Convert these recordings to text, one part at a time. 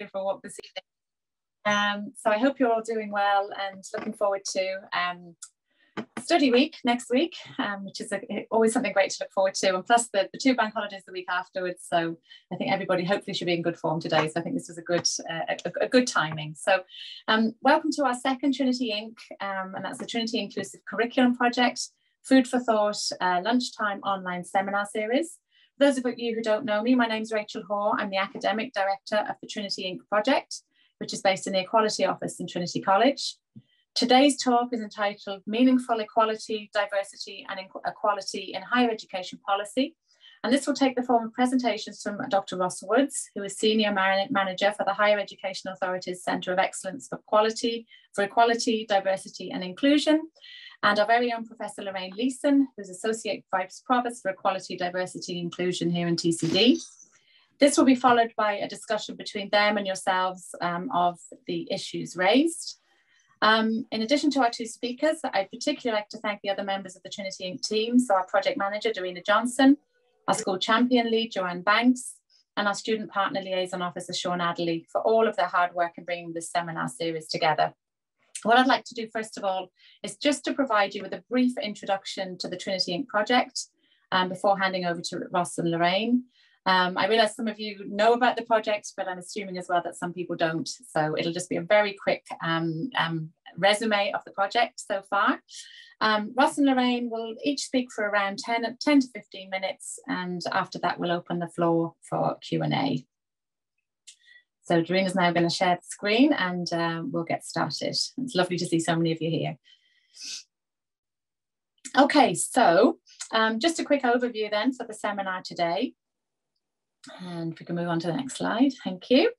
for a walk this evening. Um, so I hope you're all doing well and looking forward to um, study week next week, um, which is a, always something great to look forward to. And plus the, the two bank holidays the week afterwards. So I think everybody hopefully should be in good form today. So I think this is a good uh, a, a, good timing. So um, welcome to our second Trinity Inc. Um, and that's the Trinity Inclusive Curriculum Project, Food for Thought uh, Lunchtime Online Seminar Series. For those of you who don't know me, my name is Rachel Hoare. I'm the Academic Director of the Trinity Inc. project, which is based in the Equality Office in Trinity College. Today's talk is entitled Meaningful Equality, Diversity and Equality in Higher Education Policy. And this will take the form of presentations from Dr. Ross Woods, who is Senior Manager for the Higher Education Authority's Centre of Excellence for Quality, for Equality, Diversity and Inclusion, and our very own Professor Lorraine Leeson, who's Associate Vice Provost for Equality, Diversity and Inclusion here in TCD. This will be followed by a discussion between them and yourselves um, of the issues raised. Um, in addition to our two speakers, I'd particularly like to thank the other members of the Trinity Inc. team, so our project manager, Dorena Johnson, our school champion lead, Joanne Banks, and our student partner liaison officer, Sean Adderley, for all of their hard work in bringing this seminar series together. What I'd like to do first of all is just to provide you with a brief introduction to the Trinity Inc. project um, before handing over to Ross and Lorraine. Um, I realize some of you know about the project, but I'm assuming as well that some people don't. So it'll just be a very quick um, um, resume of the project so far. Um, Ross and Lorraine will each speak for around 10, 10 to 15 minutes, and after that we'll open the floor for Q&A. So is now going to share the screen and uh, we'll get started. It's lovely to see so many of you here. Okay, so um, just a quick overview then for the seminar today. And we can move on to the next slide, thank you.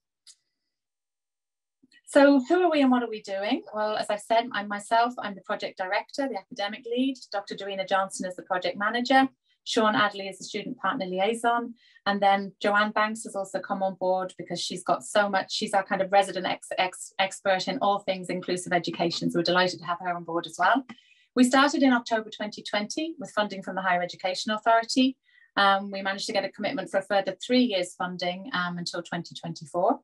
So who are we and what are we doing? Well, as I've said, I'm myself, I'm the project director, the academic lead. Dr. Dorena Johnson is the project manager. Sean Adley is the student partner liaison. And then Joanne Banks has also come on board because she's got so much, she's our kind of resident ex, ex, expert in all things inclusive education. So we're delighted to have her on board as well. We started in October 2020 with funding from the Higher Education Authority. Um, we managed to get a commitment for a further three years funding um, until 2024.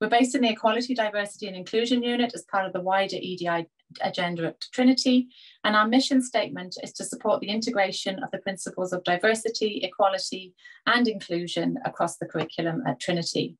We're based in the Equality, Diversity and Inclusion Unit as part of the wider EDI agenda at Trinity. And our mission statement is to support the integration of the principles of diversity, equality and inclusion across the curriculum at Trinity.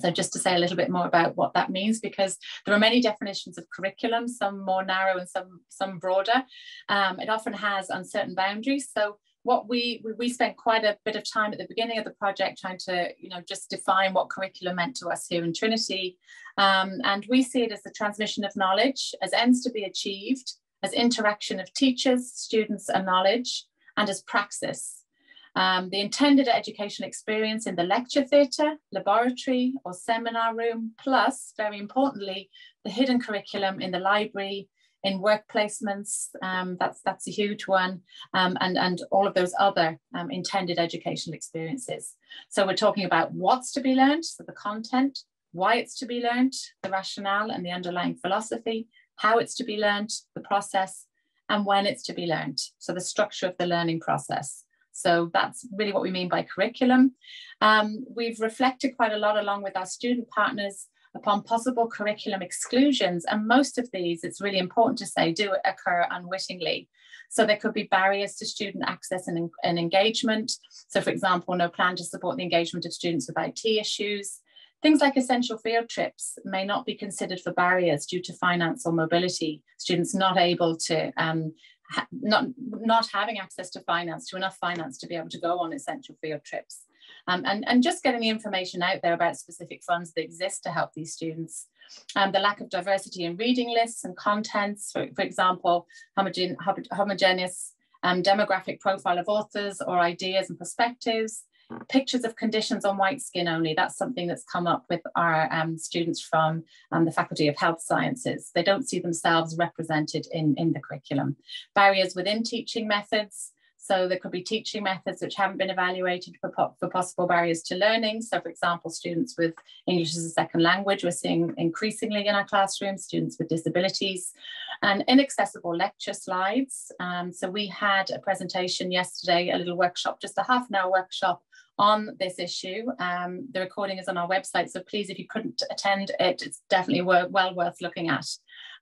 So just to say a little bit more about what that means, because there are many definitions of curriculum, some more narrow and some, some broader. Um, it often has uncertain boundaries. So what we we spent quite a bit of time at the beginning of the project trying to you know just define what curriculum meant to us here in Trinity, um, and we see it as the transmission of knowledge as ends to be achieved, as interaction of teachers, students, and knowledge, and as praxis. Um, the intended educational experience in the lecture theatre, laboratory, or seminar room, plus, very importantly, the hidden curriculum in the library, in work placements, um, that's, that's a huge one, um, and, and all of those other um, intended educational experiences. So we're talking about what's to be learned, so the content, why it's to be learned, the rationale and the underlying philosophy, how it's to be learned, the process, and when it's to be learned. So the structure of the learning process. So that's really what we mean by curriculum. Um, we've reflected quite a lot along with our student partners upon possible curriculum exclusions. And most of these, it's really important to say, do occur unwittingly. So there could be barriers to student access and, and engagement. So for example, no plan to support the engagement of students with IT issues. Things like essential field trips may not be considered for barriers due to finance or mobility, students not able to um, not not having access to finance to enough finance to be able to go on essential field trips um, and, and just getting the information out there about specific funds that exist to help these students. Um, the lack of diversity in reading lists and contents, for, for example, homogen homogeneous um, demographic profile of authors or ideas and perspectives, pictures of conditions on white skin only. That's something that's come up with our um, students from um, the Faculty of Health Sciences. They don't see themselves represented in, in the curriculum. Barriers within teaching methods, So there could be teaching methods which haven't been evaluated for, for possible barriers to learning. So for example, students with English as a second language, we're seeing increasingly in our classrooms, students with disabilities and inaccessible lecture slides. Um, so we had a presentation yesterday, a little workshop, just a half an hour workshop on this issue. Um, the recording is on our website, so please, if you couldn't attend it, it's definitely well worth looking at.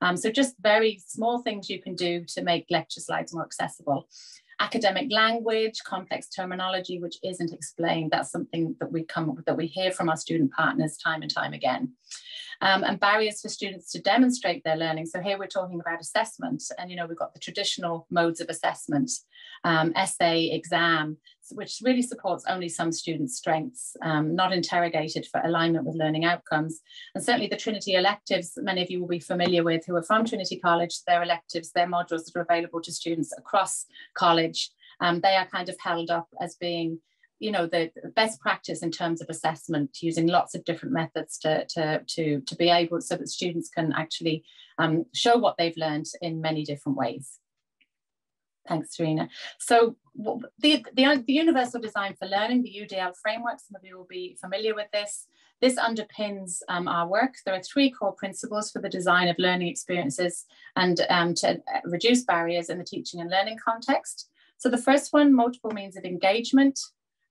Um, so just very small things you can do to make lecture slides more accessible academic language, complex terminology, which isn't explained. That's something that we come that we hear from our student partners time and time again. Um, and barriers for students to demonstrate their learning. So here we're talking about assessment and, you know, we've got the traditional modes of assessment, um, essay, exam, which really supports only some students' strengths, um, not interrogated for alignment with learning outcomes. And certainly the Trinity electives, many of you will be familiar with who are from Trinity College, their electives, their modules that are available to students across college, um, they are kind of held up as being you know the best practice in terms of assessment using lots of different methods to to to, to be able so that students can actually um, show what they've learned in many different ways Thanks, Serena. So the, the, the Universal Design for Learning, the UDL framework, some of you will be familiar with this. This underpins um, our work. There are three core principles for the design of learning experiences and um, to uh, reduce barriers in the teaching and learning context. So the first one, multiple means of engagement.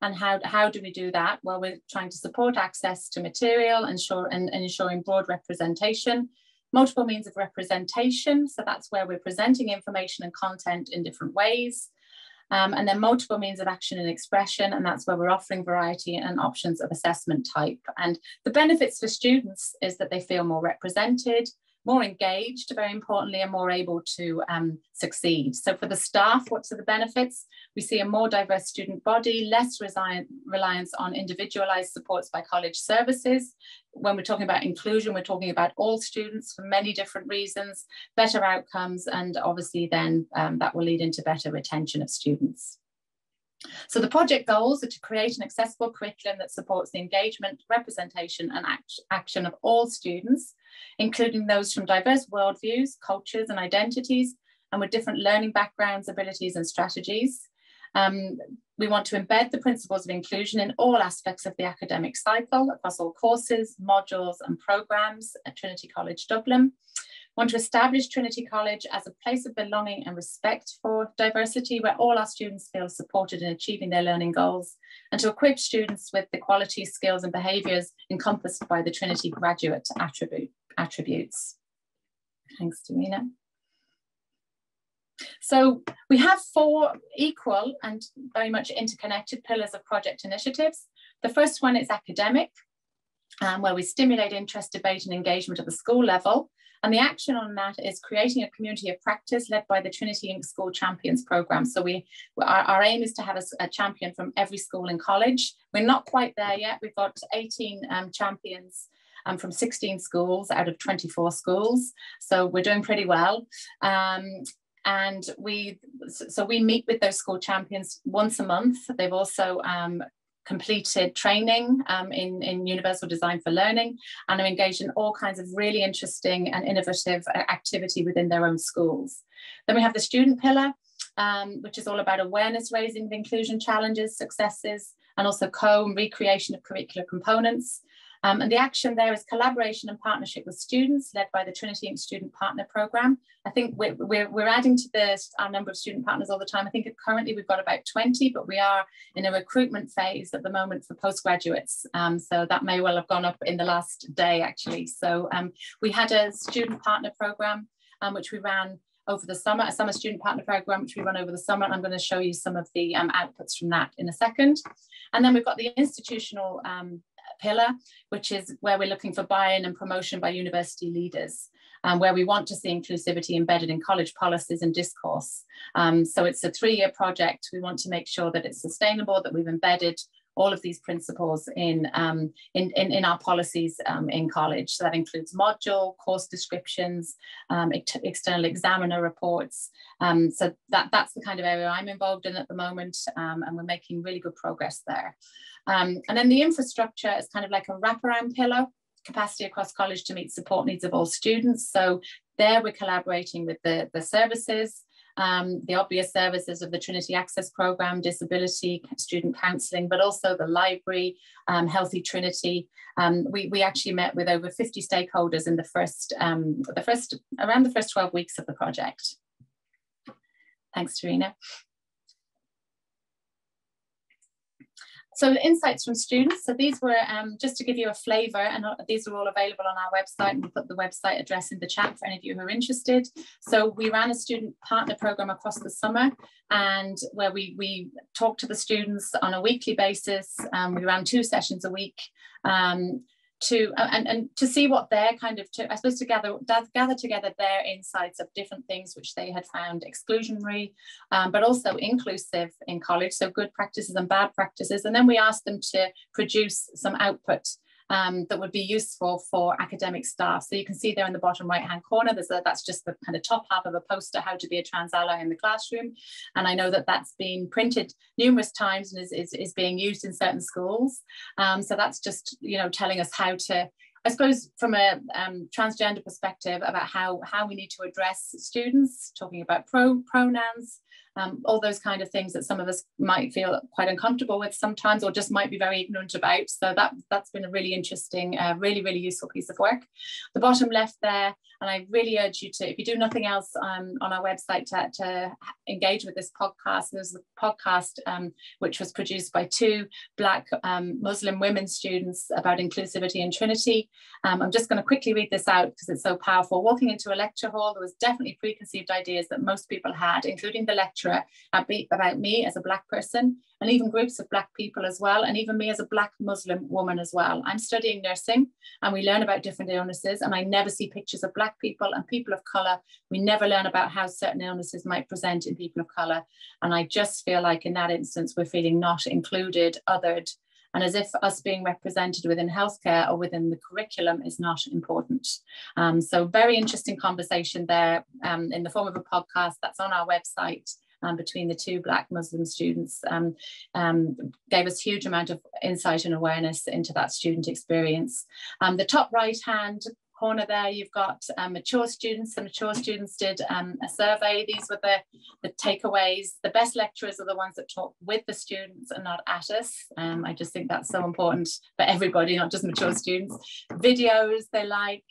And how, how do we do that? Well, we're trying to support access to material ensure, and, and ensuring broad representation multiple means of representation. So that's where we're presenting information and content in different ways. Um, and then multiple means of action and expression, and that's where we're offering variety and options of assessment type. And the benefits for students is that they feel more represented, more engaged, very importantly, and more able to um, succeed. So for the staff, what's are the benefits? We see a more diverse student body, less reliance on individualized supports by college services. When we're talking about inclusion, we're talking about all students for many different reasons, better outcomes, and obviously then um, that will lead into better retention of students. So the project goals are to create an accessible curriculum that supports the engagement, representation and act action of all students, including those from diverse worldviews, cultures and identities, and with different learning backgrounds, abilities and strategies. Um, we want to embed the principles of inclusion in all aspects of the academic cycle across all courses, modules and programs at Trinity College Dublin want to establish Trinity College as a place of belonging and respect for diversity, where all our students feel supported in achieving their learning goals, and to equip students with the qualities, skills, and behaviours encompassed by the Trinity graduate attribute, attributes. Thanks, Darina. So we have four equal and very much interconnected pillars of project initiatives. The first one is academic, um, where we stimulate interest, debate and engagement at the school level and the action on that is creating a community of practice led by the Trinity Inc. School Champions Programme. So we, our, our aim is to have a, a, champion from every school and college. We're not quite there yet. We've got 18 um, champions um, from 16 schools out of 24 schools. So we're doing pretty well. Um, and we so we meet with those school champions once a month they've also um, completed training um, in, in Universal Design for Learning and are engaged in all kinds of really interesting and innovative uh, activity within their own schools. Then we have the student pillar, um, which is all about awareness raising of inclusion challenges, successes, and also co and recreation of curricular components. Um, and the action there is collaboration and partnership with students led by the Trinity. Student Partner Programme. I think we're, we're, we're adding to this our number of student partners all the time. I think currently we've got about 20, but we are in a recruitment phase at the moment for postgraduates. Um, so that may well have gone up in the last day actually. So um, we had a student partner programme um, which we ran over the summer, a summer student partner program, which we run over the summer. And I'm going to show you some of the um, outputs from that in a second. And then we've got the institutional um, pillar, which is where we're looking for buy-in and promotion by university leaders. Um, where we want to see inclusivity embedded in college policies and discourse. Um, so it's a three-year project. We want to make sure that it's sustainable, that we've embedded all of these principles in, um, in, in, in, our policies um, in college. So that includes module, course descriptions, um, ex external examiner reports. Um, so that, that's the kind of area I'm involved in at the moment, um, and we're making really good progress there. Um, and then the infrastructure is kind of like a wraparound pillar, capacity across college to meet support needs of all students. So there we're collaborating with the, the services, um, the obvious services of the Trinity Access Programme, disability, student counselling, but also the library, um, Healthy Trinity. Um, we, we actually met with over 50 stakeholders in the first, um, the first, around the first 12 weeks of the project. Thanks, Tarina. So insights from students. So these were um, just to give you a flavour, and uh, these are all available on our website. And we'll put the website address in the chat for any of you who are interested. So we ran a student partner program across the summer, and where we we talked to the students on a weekly basis. Um, we ran two sessions a week. Um, to uh, and, and to see what their kind of to, I suppose to gather gather together their insights of different things which they had found exclusionary, um, but also inclusive in college. So good practices and bad practices, and then we asked them to produce some output um, that would be useful for academic staff. So you can see there in the bottom right hand corner, there's a, that's just the kind of top half of a poster, how to be a trans ally in the classroom. And I know that that's been printed numerous times and is, is, is being used in certain schools. Um, so that's just, you know, telling us how to I suppose from a um, transgender perspective about how, how we need to address students, talking about pro, pronouns, um, all those kind of things that some of us might feel quite uncomfortable with sometimes or just might be very ignorant about. So that, that's been a really interesting, uh, really, really useful piece of work. The bottom left there, and I really urge you to, if you do nothing else um, on our website to, to, engage with this podcast, there's a podcast um, which was produced by two Black um, Muslim women students about inclusivity in Trinity. Um, I'm just going to quickly read this out because it's so powerful. Walking into a lecture hall, there was definitely preconceived ideas that most people had, including the lecturer about me as a Black person, and even groups of Black people as well, and even me as a Black Muslim woman as well. I'm studying nursing and we learn about different illnesses, and I never see pictures of Black people and people of colour. We never learn about how certain illnesses might present in people of colour. And I just feel like in that instance, we're feeling not included, othered, and as if us being represented within healthcare or within the curriculum is not important. Um, so very interesting conversation there um, in the form of a podcast that's on our website um, between the two Black Muslim students um, um, gave us huge amount of insight and awareness into that student experience. Um, the top right hand corner there, you've got um, mature students. The mature students did um, a survey. These were the, the takeaways. The best lecturers are the ones that talk with the students and not at us. Um, I just think that's so important for everybody, not just mature students. Videos they like,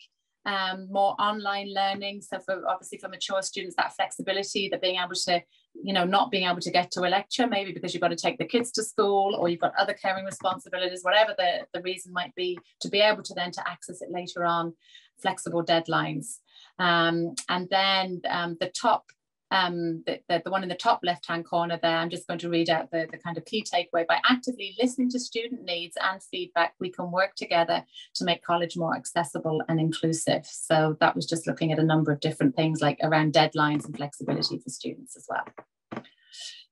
um, more online learning. So for obviously for mature students, that flexibility, that being able to, you know, not being able to get to a lecture, maybe because you've got to take the kids to school or you've got other caring responsibilities, whatever the, the reason might be, to be able to then to access it later on, flexible deadlines. Um, and then um, the top um, the, the, the, one in the top left hand corner there, I'm just going to read out the, the kind of key takeaway. By actively listening to student needs and feedback, we can work together to make college more accessible and inclusive. So that was just looking at a number of different things like around deadlines and flexibility for students as well.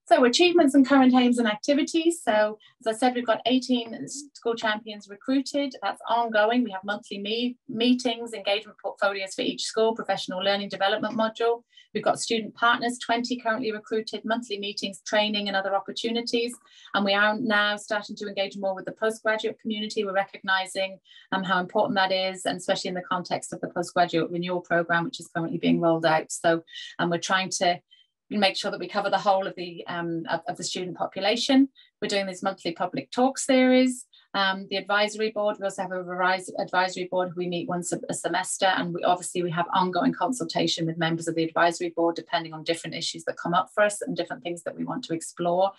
So achievements and current aims and activities. So as I said, we've got 18 school champions recruited. That's ongoing. We have monthly me meetings, engagement portfolios for each school, professional learning development module. We've got student partners, 20 currently recruited, monthly meetings, training and other opportunities. And we are now starting to engage more with the postgraduate community. We're recognizing um, how important that is, and especially in the context of the postgraduate renewal program, which is currently being rolled out. So um, we're trying to make sure that we cover the whole of the um, of, of, the student population. We're doing this monthly public talk series. Um, the advisory board, we also have a variety advisory board who we meet once a, a, semester and we obviously we have ongoing consultation with members of the advisory board depending on different issues that come up for us and different things that we want to explore.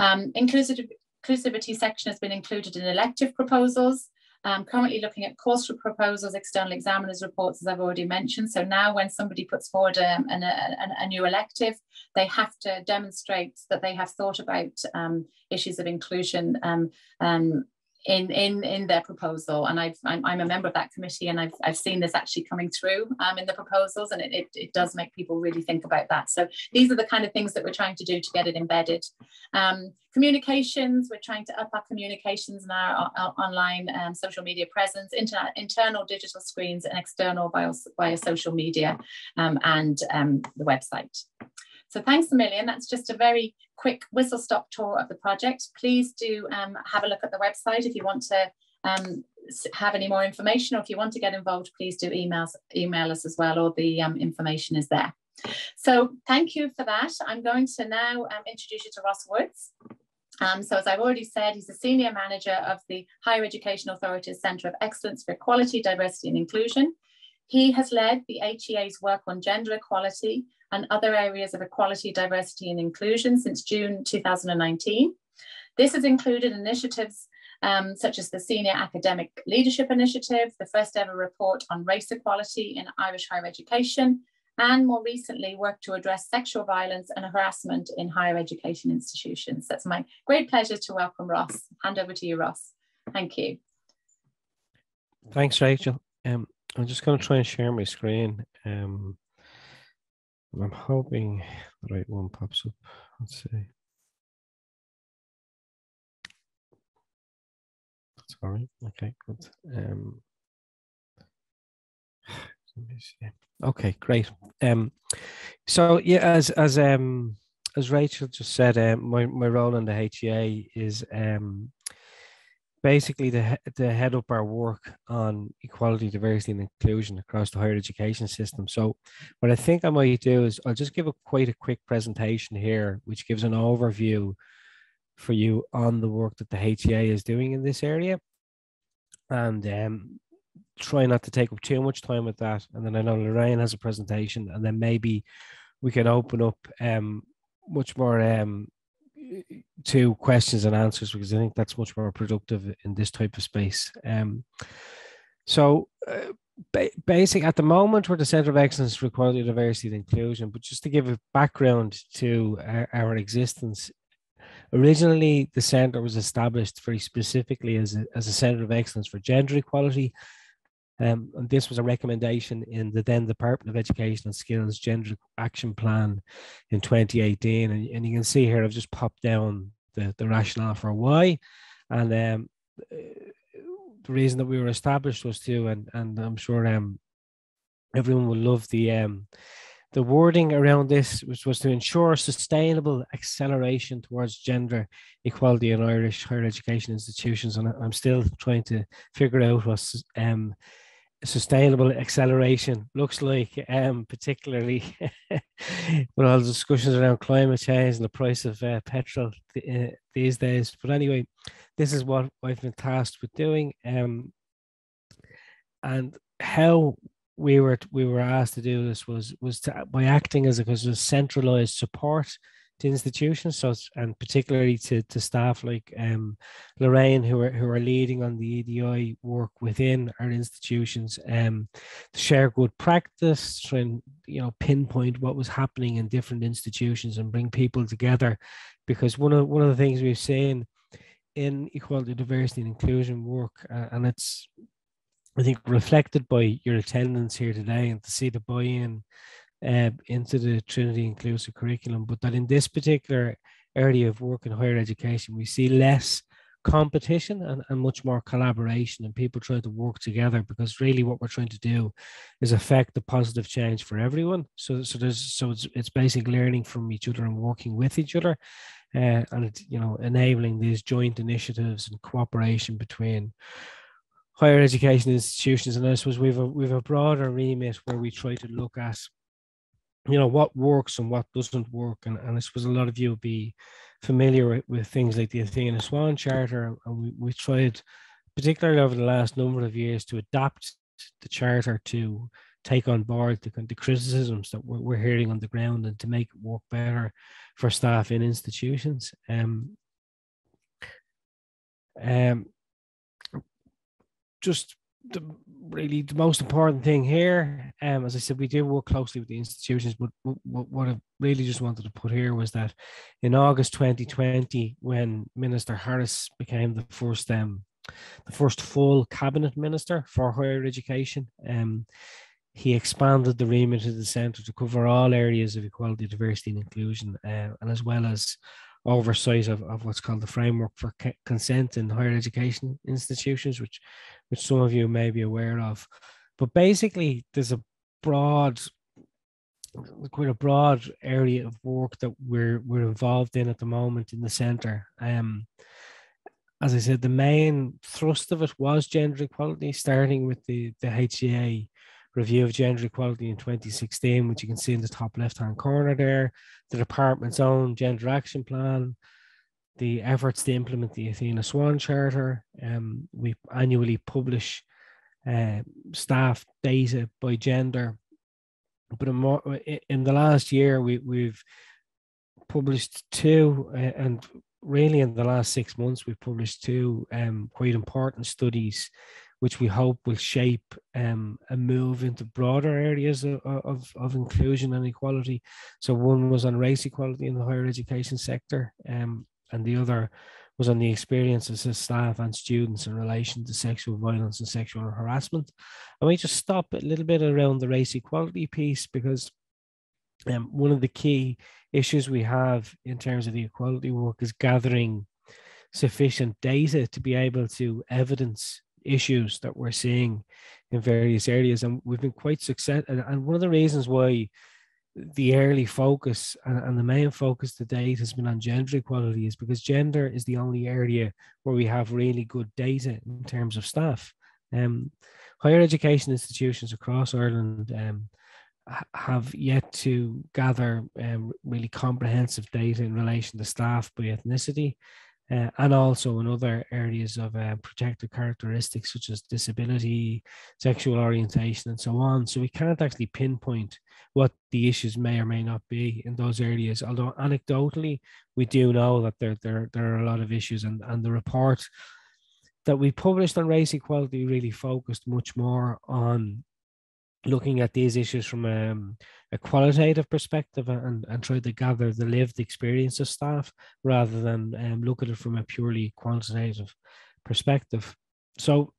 Um, inclusive, inclusivity section has been included in elective proposals. I'm currently looking at course proposals, external examiners reports, as I've already mentioned. So now when somebody puts forward um, an, a, a, new elective, they have to demonstrate that they have thought about um, issues of inclusion um, um in in in their proposal. And I've I'm, I'm, a member of that committee and I've, I've seen this actually coming through um, in the proposals and it, it, it, does make people really think about that. So these are the kind of things that we're trying to do to get it embedded. Um, communications we're trying to up our communications and our, our online um, social media presence internet internal digital screens and external via, via social media um, and um, the website so thanks a million. That's just a very quick whistle stop tour of the project. Please do um, have a look at the website if you want to um, have any more information or if you want to get involved, please do emails, email us as well or the um, information is there. So thank you for that. I'm going to now um, introduce you to Ross Woods. Um, so as I've already said, he's a Senior Manager of the Higher Education Authority's Centre of Excellence for Equality, Diversity and Inclusion. He has led the HEA's work on gender equality and other areas of equality, diversity and inclusion since June 2019. This has included initiatives um, such as the Senior Academic Leadership Initiative, the first ever report on race equality in Irish higher education, and more recently work to address sexual violence and harassment in higher education institutions. That's my great pleasure to welcome Ross. Hand over to you, Ross. Thank you. Thanks, Rachel. Um, I'm just going to try and share my screen. Um, I'm hoping the right one pops up. Let's see. That's all right. Okay, good. Um, Okay, great. Um, so yeah, as as um as Rachel just said, uh, my my role in the HEA is um basically the, to head up our work on equality, diversity, and inclusion across the higher education system. So, what I think I might do is I'll just give a quite a quick presentation here, which gives an overview for you on the work that the HEA is doing in this area, and um, try not to take up too much time with that. And then I know Lorraine has a presentation, and then maybe we can open up um, much more um, to questions and answers because I think that's much more productive in this type of space. Um, so, uh, ba- basic at the moment, we're the Centre of Excellence for Equality, Diversity, and Inclusion. But just to give a background to our, our existence, originally the centre was established very specifically as a, as a Centre of Excellence for Gender Equality um, and this was a recommendation in the then Department of Education and Skills Gender Action Plan in 2018. And, and you can see here, I've just popped down the, the rationale for why. And um, the reason that we were established was to, and, and I'm sure um, everyone will love the um, the wording around this which was to ensure sustainable acceleration towards gender equality in Irish higher education institutions. And I'm still trying to figure out what um, sustainable acceleration looks like, um, particularly with all the discussions around climate change and the price of uh, petrol th- uh, these days. But anyway, this is what I've been tasked with doing, um, and how we were we were asked to do this was was to, by acting as a, as a centralized support to institutions, so and particularly to, to staff like um, Lorraine, who are who are leading on the EDI work within our institutions, um, to share good practice, try and you know pinpoint what was happening in different institutions and bring people together, because one of one of the things we've seen in equality, diversity, and inclusion work, uh, and it's I think reflected by your attendance here today and to see the buy-in uh, into the Trinity inclusive curriculum, but that in this particular area of work in higher education, we see less competition and, and much more collaboration and people trying to work together because really what we're trying to do is affect the positive change for everyone. So so there's so it's, it's basic learning from each other and working with each other uh, and you know enabling these joint initiatives and cooperation between higher education institutions. And i suppose we've a, we've a broader remit where we try to look at you know what works and what doesn't work and, and i suppose a lot of you will be familiar with, with things like the athena swan charter and we, we tried particularly over the last number of years to adapt the charter to take on board the, the criticisms that we're, we're hearing on the ground and to make it work better for staff in institutions. Um, um, just the really the most important thing here, um, as I said, we do work closely with the institutions, but what, what I really just wanted to put here was that in August 2020, when Minister Harris became the first um, the first full cabinet minister for higher education, um, he expanded the remit of the centre to cover all areas of equality, diversity, and inclusion, uh, and as well as oversight of, of what's called the framework for consent in higher education institutions, which which some of you may be aware of. But basically, there's a broad, quite a broad area of work that we're we're involved in at the moment in the centre. Um, as I said, the main thrust of it was gender equality, starting with the the HEA review of gender equality in 2016, which you can see in the top left hand corner there, the department's own gender action plan, the efforts to implement the Athena Swan Charter. Um, we annually publish uh, staff data by gender. But in, more, in the last year, we, we've published two, uh, and really in the last six months, we've published two um, quite important studies which we hope will shape um, a move into broader areas of, of, of, inclusion and equality. So one was on race equality in the higher education sector, um, and the other was on the experiences of staff and students in relation to sexual violence and sexual harassment. And we just stop a little bit around the race equality piece because um, one of the key issues we have in terms of the equality work is gathering sufficient data to be able to evidence issues that we're seeing in various areas. And we've been quite successful. And one of the reasons why the early focus and, and, the main focus to date has been on gender equality is because gender is the only area where we have really good data in terms of staff. Um, higher education institutions across Ireland um, have yet to gather um, really comprehensive data in relation to staff by ethnicity uh, and also in other areas of uh, protected characteristics such as disability, sexual orientation, and so on. So we can't actually pinpoint what the issues may or may not be in those areas. Although anecdotally, we do know that there, there, there are a lot of issues, and, and the report that we published on race equality really focused much more on looking at these issues from um, a qualitative perspective and, and try to gather the lived experience of staff rather than um, look at it from a purely quantitative perspective. So,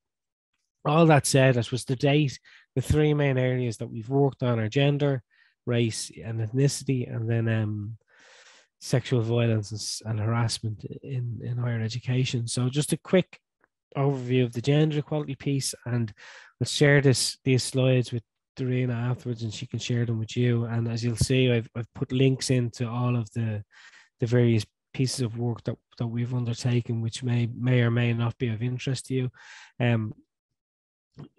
all that said, I suppose to date, the three main areas that we've worked on are gender, race, and ethnicity, and then um, sexual violence and harassment in, in higher education. So, just a quick overview of the gender equality piece, and let's share this these slides with Darina afterwards, and she can share them with you. And as you'll see, I've I've put links into all of the the various pieces of work that, that we've undertaken, which may may or may not be of interest to you. Um,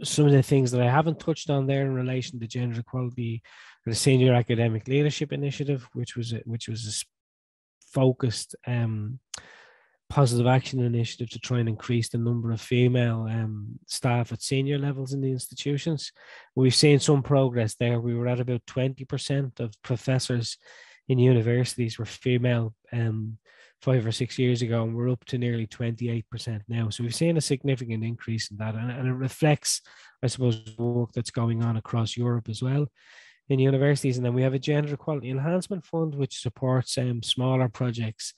some of the things that I haven't touched on there in relation to gender equality, the Senior Academic Leadership Initiative, which was a, which was a focused um, positive action initiative to try and increase the number of female um, staff at senior levels in the institutions. We've seen some progress there. We were at about 20% of professors in universities were female um, five or six years ago, and we're up to nearly 28% now. So we've seen a significant increase in that, and, and it reflects, I suppose, work that's going on across Europe as well in universities. And then we have a gender equality enhancement fund, which supports um, smaller projects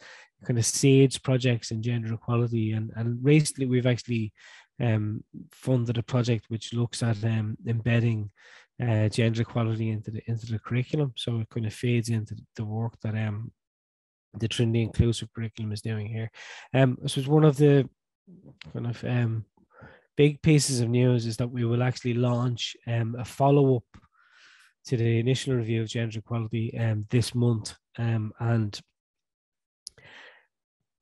kind of seeds projects in gender equality. And, and recently we've actually um, funded a project which looks at um, embedding uh, gender equality into the into the curriculum. So it kind of fades into the work that um, the Trinity Inclusive Curriculum is doing here. Um, this was one of the kind of um, big pieces of news is that we will actually launch um, a follow up to the initial review of gender equality um, this month. Um, and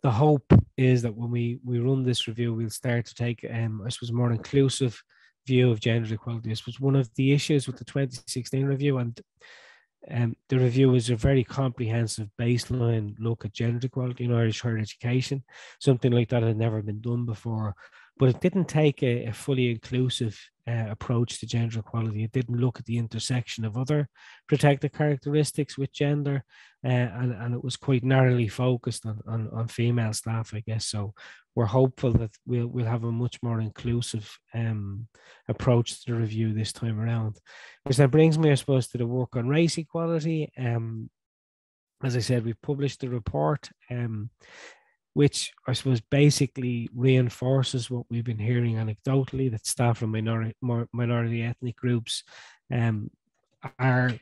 the hope is that when we we run this review, we'll start to take, um, I suppose, more inclusive view of gender equality. This was one of the issues with the 2016 review, and um, the review was a very comprehensive baseline look at gender equality in Irish higher education. Something like that had never been done before, but it didn't take a, a fully inclusive uh, approach to gender equality. It didn't look at the intersection of other protected characteristics with gender, uh, and, and it was quite narrowly focused on, on, on female staff, I guess. So we're hopeful that we'll we'll have a much more inclusive um, approach to the review this time around. Which then brings me, I suppose, to the work on race equality. Um, as I said, we published the report. Um, which I suppose basically reinforces what we've been hearing anecdotally that staff from minority minority ethnic groups um, are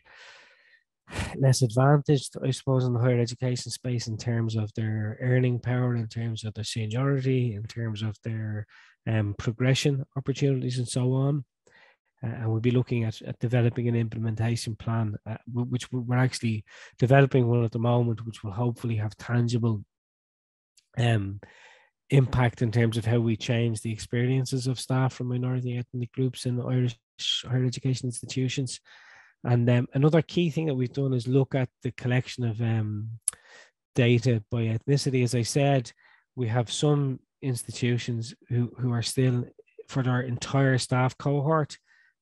less advantaged, I suppose, in the higher education space in terms of their earning power, in terms of their seniority, in terms of their um, progression opportunities, and so on. Uh, and we'll be looking at, at developing an implementation plan, uh, which we're actually developing one at the moment, which will hopefully have tangible um, impact in terms of how we change the experiences of staff from minority ethnic groups in Irish higher education institutions. And um, another key thing that we've done is look at the collection of um, data by ethnicity. As I said, we have some institutions who, who are still, for their entire staff cohort,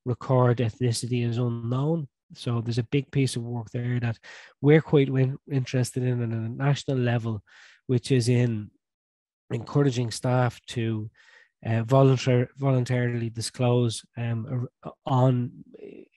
record ethnicity as unknown. So there's a big piece of work there that we're quite interested in at a national level, which is in encouraging staff to uh, voluntar- voluntarily disclose um, on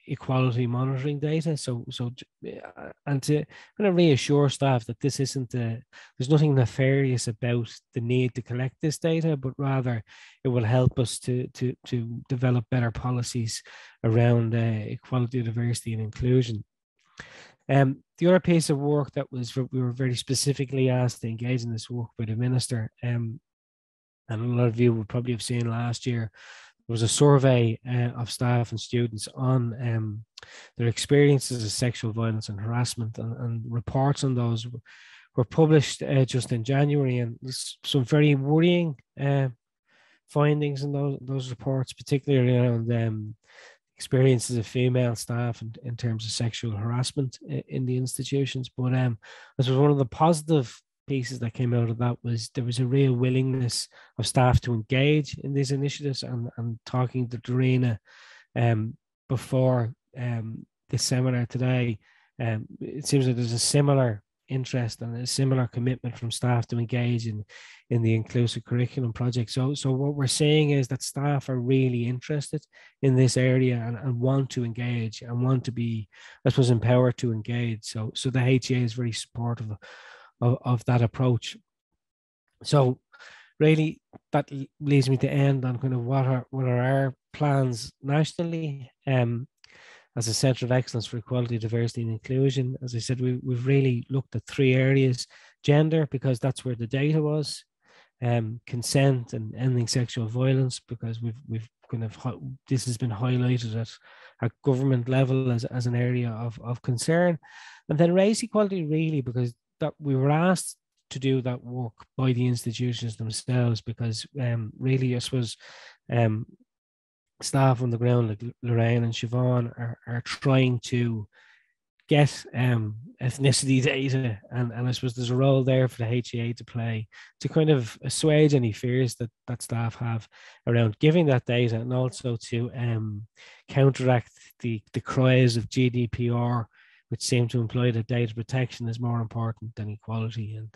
equality monitoring data. So, so uh, and to kind of reassure staff that this isn't a, there's nothing nefarious about the need to collect this data, but rather it will help us to to to develop better policies around uh, equality, diversity, and inclusion. Um, the other piece of work that was we were very specifically asked to engage in this work by the minister um, and a lot of you would probably have seen last year, there was a survey uh, of staff and students on um, their experiences of sexual violence and harassment, and, and reports on those were published uh, just in January, and some very worrying uh, findings in those those reports, particularly around um, experiences of female staff in, in terms of sexual harassment in, the institutions. But um, this was one of the positive pieces that came out of that was there was a real willingness of staff to engage in these initiatives and, and talking to Dorina um, before um, this seminar today. Um, it seems that there's a similar interest and a similar commitment from staff to engage in in the inclusive curriculum project. So so what we're saying is that staff are really interested in this area and, and want to engage and want to be, I suppose, empowered to engage. So so the HEA is very supportive of, of that approach. So really that leads me to end on kind of what are what are our plans nationally um, as a centre of excellence for equality, diversity, and inclusion. As I said, we, we've really looked at three areas: gender, because that's where the data was, um, consent, and ending sexual violence, because we've we've kind of this has been highlighted at at government level as, as an area of, of concern, and then race equality really because that we were asked to do that work by the institutions themselves because um, really I suppose um, staff on the ground like Lorraine and Siobhan are, are trying to get um, ethnicity data and, and I suppose there's a role there for the HEA to play to kind of assuage any fears that, that staff have around giving that data and also to um, counteract the, the cries of GDPR which seem to imply that data protection is more important than equality. And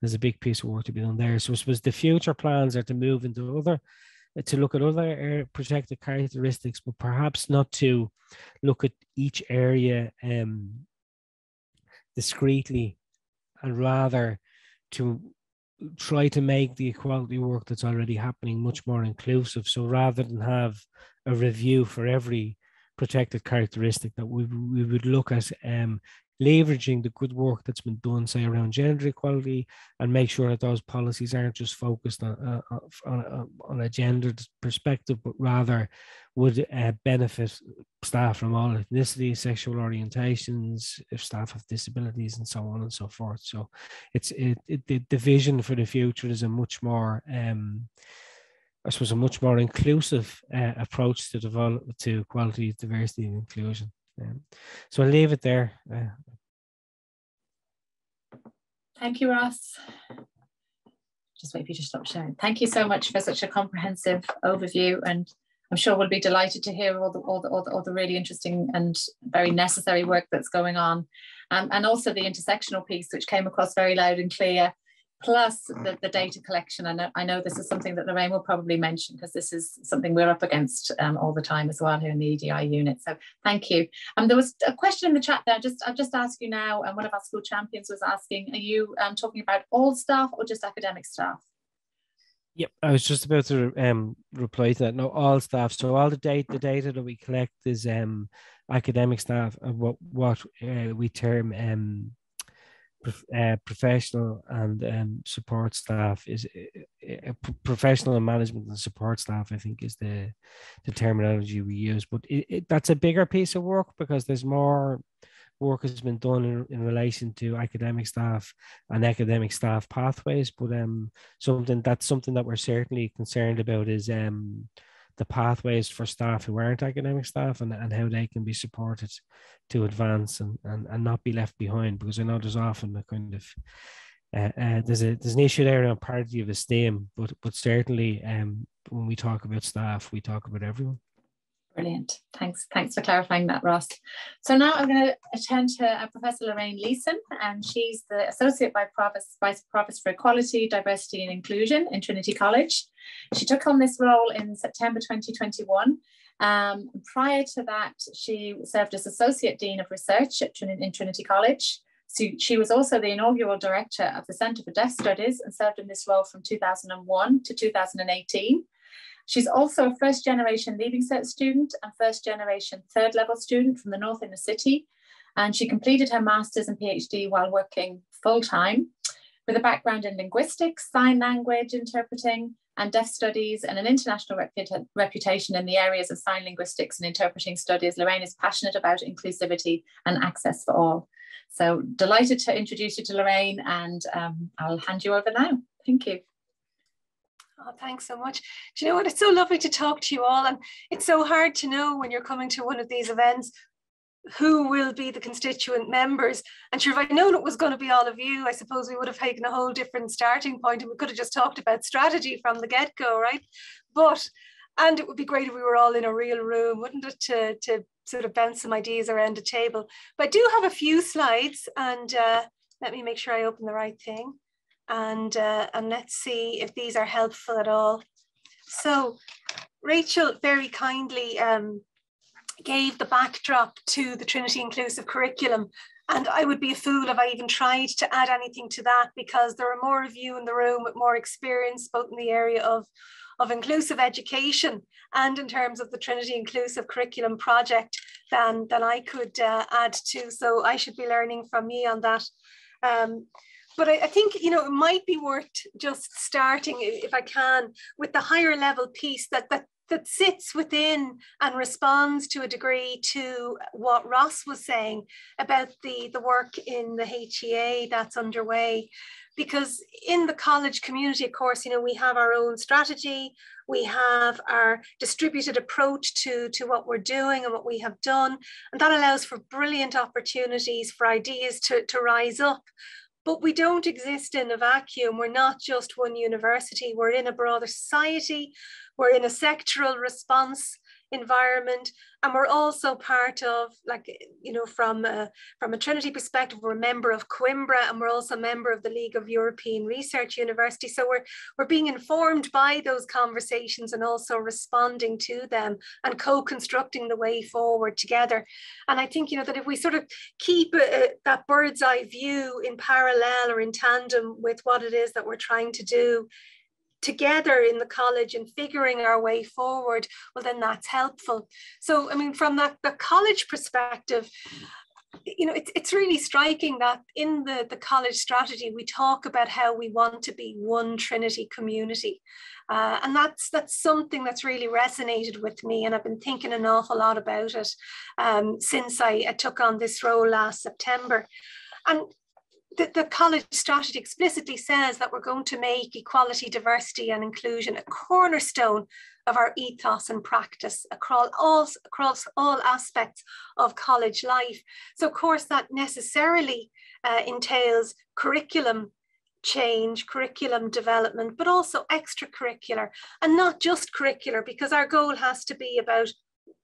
there's a big piece of work to be done there. So I suppose the future plans are to move into other, to look at other protected characteristics, but perhaps not to look at each area um, discreetly and rather to try to make the equality work that's already happening much more inclusive. So rather than have a review for every protected characteristic that we, we would look at um, leveraging the good work that's been done, say around gender equality, and make sure that those policies aren't just focused on uh, on, on, a gendered perspective, but rather would uh, benefit staff from all ethnicities, sexual orientations, if staff have disabilities, and so on and so forth. So, it's it, it the, the vision for the future is a much more um, I suppose, a much more inclusive uh, approach to develop to quality, diversity, and inclusion. Um, so I'll leave it there. Uh, Thank you, Ross. Just wait for you to stop sharing. Thank you so much for such a comprehensive overview, and I'm sure we'll be delighted to hear all the all the all the, all the really interesting and very necessary work that's going on, um, and also the intersectional piece, which came across very loud and clear plus the, the data collection. I know, I know this is something that Lorraine will probably mention because this is something we're up against um, all the time as well here in the EDI unit. So thank you. Um, there was a question in the chat there. Just I'll just ask you now, and one of our school champions was asking, are you um, talking about all staff or just academic staff? Yep, I was just about to um, reply to that. No, all staff. So all the data, the data that we collect is um, academic staff, and what what uh, we term um, uh, professional and um, support staff is uh, uh professional and management and support staff i think is the the terminology we use. But it, it, that's a bigger piece of work because there's more work has been done in, in relation to academic staff and academic staff pathways. But um something that's something that we're certainly concerned about is um the pathways for staff who aren't academic staff and, and how they can be supported to advance and, and, and not be left behind because I know there's often a kind of uh, uh, there's a there's an issue there around parity of esteem, but but certainly um, when we talk about staff, we talk about everyone. Brilliant. Thanks. Thanks for clarifying that, Ross. So now I'm going to attend to uh, Professor Lorraine Leeson, and she's the Associate Vice Provost for Equality, Diversity and Inclusion in Trinity College. She took on this role in September 2021. Um, prior to that, she served as Associate Dean of Research at Trin in Trinity College. So she was also the inaugural director of the Centre for Deaf Studies and served in this role from 2001 to 2018. She's also a first generation Leaving Cert student and first generation third level student from the North Inner City. And she completed her master's and PhD while working full time with a background in linguistics, sign language interpreting, and deaf studies, and an international reputa reputation in the areas of sign linguistics and interpreting studies. Lorraine is passionate about inclusivity and access for all. So delighted to introduce you to Lorraine, and um, I'll hand you over now. Thank you. Oh, thanks so much. Do you know what? It's so lovely to talk to you all. And it's so hard to know when you're coming to one of these events who will be the constituent members. And sure, if I'd known it was going to be all of you, I suppose we would have taken a whole different starting point and we could have just talked about strategy from the get go, right? But, and it would be great if we were all in a real room, wouldn't it, to, to sort of bounce some ideas around a table. But I do have a few slides and uh, let me make sure I open the right thing and, uh, and let's see if these are helpful at all. So Rachel very kindly um, gave the backdrop to the Trinity Inclusive Curriculum and I would be a fool if I even tried to add anything to that because there are more of you in the room with more experience, both in the area of, of inclusive education and in terms of the Trinity Inclusive Curriculum project than, than I could uh, add to. So I should be learning from me on that. Um, but I, I, think you know it might be worth just starting if I can with the higher level piece that that that sits within and responds to a degree to what Ross was saying about the the work in the HEA that's underway. Because in the college community of course you know we have our own strategy. We have our distributed approach to to what we're doing and what we have done. And that allows for brilliant opportunities for ideas to, to rise up but we don't exist in a vacuum. We're not just one university. We're in a broader society. We're in a sectoral response environment and we're also part of like you know from a, from a trinity perspective we're a member of coimbra and we're also a member of the league of european research universities so we're we're being informed by those conversations and also responding to them and co-constructing the way forward together. And i think you know that if we sort of keep a, that bird's eye view in parallel or in tandem with what it is that we're trying to do together in the college and figuring our way forward, well, then that's helpful. So, I mean, from that the college perspective, you know, it's, it's really striking that in the, the college strategy, we talk about how we want to be one Trinity community. Uh, and that's that's something that's really resonated with me. And I've been thinking an awful lot about it um, since I, I took on this role last September. And the, the college strategy explicitly says that we're going to make equality, diversity, and inclusion a cornerstone of our ethos and practice across all, across all aspects of college life. So, of course, that necessarily uh, entails curriculum change, curriculum development, but also extracurricular and not just curricular, because our goal has to be about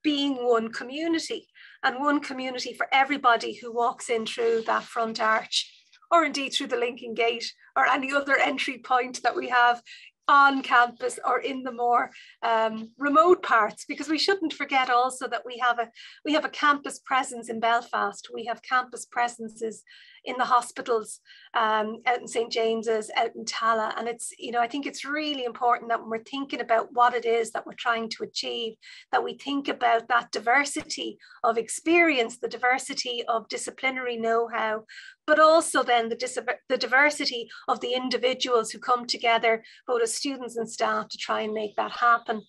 being one community and one community for everybody who walks in through that front arch or indeed through the Lincoln Gate or any other entry point that we have on campus or in the more um, remote parts because we shouldn't forget also that we have a we have a campus presence in Belfast. We have campus presences in the hospitals um, out in St James's out in Tallaght and it's you know I think it's really important that when we're thinking about what it is that we're trying to achieve that we think about that diversity of experience the diversity of disciplinary know-how but also then the, the diversity of the individuals who come together, both as students and staff, to try and make that happen.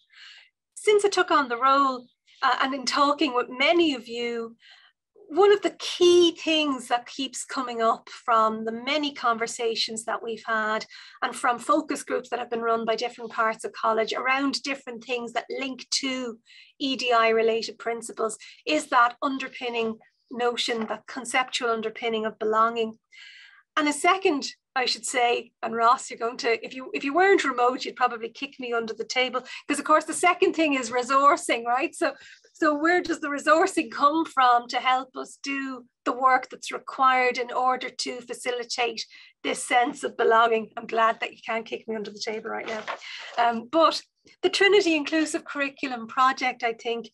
Since I took on the role, uh, and in talking with many of you, one of the key things that keeps coming up from the many conversations that we've had and from focus groups that have been run by different parts of college around different things that link to EDI related principles is that underpinning notion, that conceptual underpinning of belonging. And a second, I should say, and Ross, you're going to, if you if you weren't remote, you'd probably kick me under the table. Because of course the second thing is resourcing, right? So so where does the resourcing come from to help us do the work that's required in order to facilitate this sense of belonging? I'm glad that you can't kick me under the table right now. Um, but the Trinity Inclusive Curriculum Project, I think,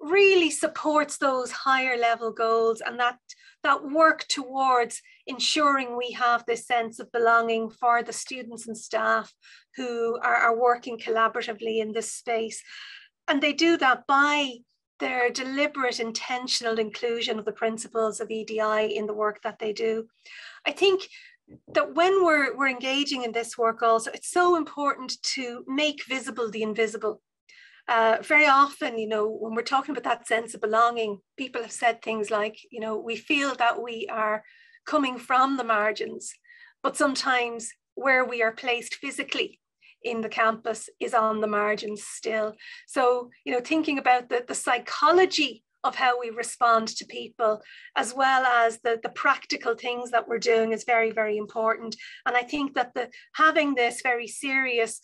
really supports those higher level goals and that that work towards ensuring we have this sense of belonging for the students and staff who are, are working collaboratively in this space. And they do that by their deliberate, intentional inclusion of the principles of EDI in the work that they do. I think that when we're, we're engaging in this work also, it's so important to make visible the invisible. Uh, very often, you know, when we're talking about that sense of belonging, people have said things like, you know, we feel that we are coming from the margins, but sometimes where we are placed physically in the campus is on the margins still. So, you know, thinking about the, the psychology of how we respond to people, as well as the, the practical things that we're doing is very, very important. And I think that the having this very serious